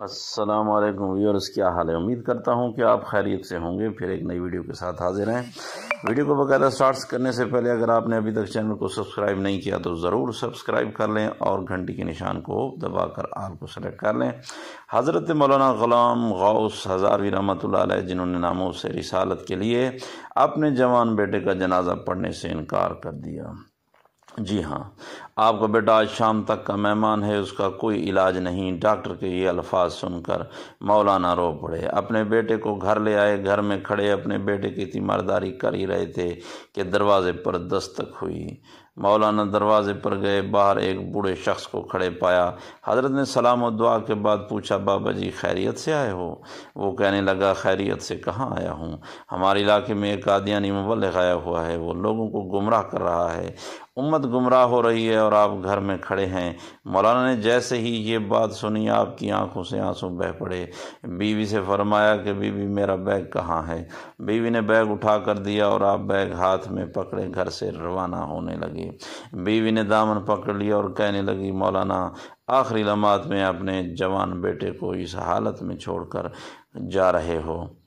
अस्सलाम वालेकुम व्यूअर्स, क्या हाल है? उम्मीद करता हूँ कि आप खैरियत से होंगे। फिर एक नई वीडियो के साथ हाजिर हैं। वीडियो को बकायदा स्टार्ट करने से पहले अगर आपने अभी तक चैनल को सब्सक्राइब नहीं किया तो ज़रूर सब्सक्राइब कर लें और घंटी के निशान को दबाकर आल को सेलेक्ट कर लें। हज़रत मौलाना ग़ुलाम गौस हज़ारवी रहमत जिन्होंने नामों से रिसालत के लिए अपने जवान बेटे का जनाजा पढ़ने से इनकार कर दिया। जी हाँ। आपका बेटा आज शाम तक का मेहमान है, उसका कोई इलाज नहीं। डॉक्टर के ये अल्फाज सुनकर मौलाना रो पड़े। अपने बेटे को घर ले आए, घर में खड़े अपने बेटे की तीमारदारी कर ही रहे थे कि दरवाज़े पर दस्तक हुई। मौलाना दरवाजे पर गए, बाहर एक बूढ़े शख्स को खड़े पाया। हज़रत ने सलाम और दुआ के बाद पूछा, बाबा जी, खैरियत से आए हो? वो कहने लगा, खैरियत से कहाँ आया हूँ? हमारे इलाके में एक आदियानी मुबल आया हुआ है। वो लोगों को गुमराह कर रहा है। उम्मत गुमराह हो रही है और आप घर में खड़े हैं। मौलाना ने जैसे ही ये बात सुनी, आपकी आँखों से आँसू बह पड़े। बीवी से फरमाया कि, बीवी, मेरा बैग कहाँ है? बीवी ने बैग उठा कर दिया और आप बैग हाथ में पकड़े, घर से रवाना होने लगे। बीवी ने दामन पकड़ लिया और कहने लगी, मौलाना, आखिरी लम्हात में अपने जवान बेटे को इस हालत में छोड़कर जा रहे हो।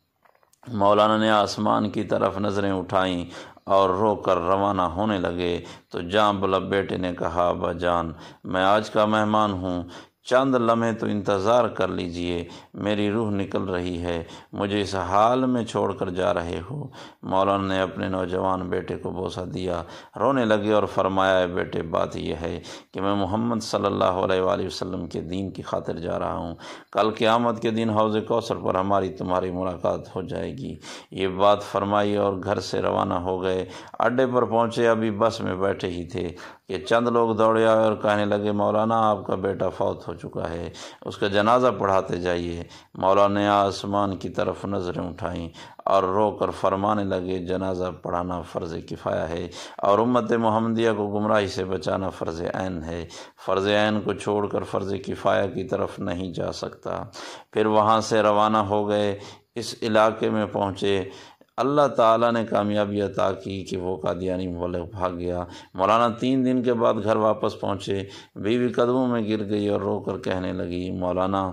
मौलाना ने आसमान की तरफ़ नज़रें उठाईं और रोकर रवाना होने लगे। तो जान बोला बेटे ने कहा अबा जान, मैं आज का मेहमान हूँ। चंद लम्हे तो इंतज़ार कर लीजिए, मेरी रूह निकल रही है, मुझे इस हाल में छोड़कर जा रहे हो। मौलाना ने अपने नौजवान बेटे को बोसा दिया, रोने लगे और फरमाया बेटे, बात यह है कि मैं मोहम्मद सल्लल्लाहु अलैहि वसल्लम के दीन की खातिर जा रहा हूँ। कल के आमद के दिन हौज़ कौसर पर हमारी तुम्हारी मुलाकात हो जाएगी। ये बात फरमाई और घर से रवाना हो गए। अड्डे पर पहुँचे, अभी बस में बैठे ही थे कि चंद लोग दौड़े आए और कहने लगे, मौलाना, आपका बेटा फौत हो चुका है। उसका जनाजा पढ़ाते जाइए। मौलाना आसमान की तरफ़ नज़रें उठाईं और रो कर फरमाने लगे, जनाजा पढ़ाना फ़र्ज़ किफ़ाया है और उम्मत महमदिया को गुमराही से बचाना फ़र्ज़ ऐन है। फ़र्ज़ ऐन को छोड़कर फ़र्ज़ किफ़ाया की तरफ़ नहीं जा सकता। फिर वहाँ से रवाना हो गए। इस इलाके में पहुँचे। अल्लाह ताला ने कामयाबी अता की कि वो कादियानी वाले भाग गया। मौलाना तीन दिन के बाद घर वापस पहुँचे। बीवी कदमों में गिर गई और रो कर कहने लगी, मौलाना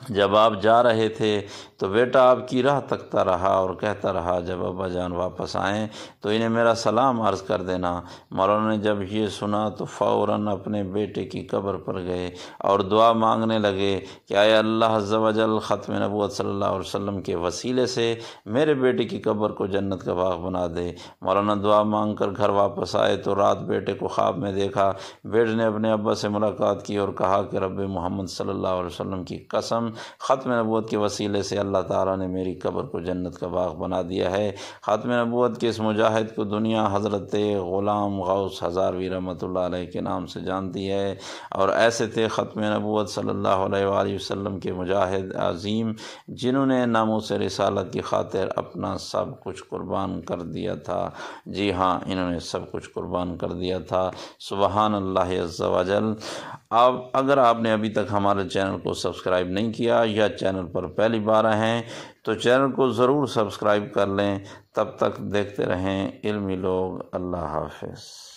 जब आप जा रहे थे तो बेटा आपकी राह तकता रहा और कहता रहा, जब अब्बा जान वापस आएँ तो इन्हें मेरा सलाम अर्ज़ कर देना। मौलाना ने जब ये सुना तो फ़ौर अपने बेटे की कब्र पर गए और दुआ मांगने लगे कि आए अल्लाह जल ख़त्म नबूत सल्ला वसल्लम के वसीले से मेरे बेटे की कब्र को जन्नत का बाग बना दे। मौलाना दुआ मांग कर घर वापस आए तो रात बेटे को ख्वाब में देखा। बेटे ने अपने अब्बा से मुलाकात की और कहा कि रब मोहम्मद अलैहि वसल्लम की कसम ख़त्म नबूत के वसीले से अल्लाह ताला ने मेरी कब्र को जन्नत का बाग बना दिया है। ख़त्म नबूत के इस मुजाहिद को दुनिया हज़रत ग़ुलाम गौस हज़ारवी रहमत के नाम से जानती है और ऐसे थे ख़त्म नबूत अलैहि वसल्लम के मुजाहिद अज़ीम जिन्होंने नामों से रिसालत की खातिर अपना सब कुछ कुर्बान कर दिया था। जी हाँ इन्होंने सब कुछ कुर्बान कर दिया था। सुबहान अल्लाह अज्जल अब अगर आपने अभी तक हमारे चैनल को सब्सक्राइब नहीं किया या चैनल पर पहली बार आए हैं तो चैनल को ज़रूर सब्सक्राइब कर लें। तब तक देखते रहें। इल्मी लोग, अल्लाह हाफिज़।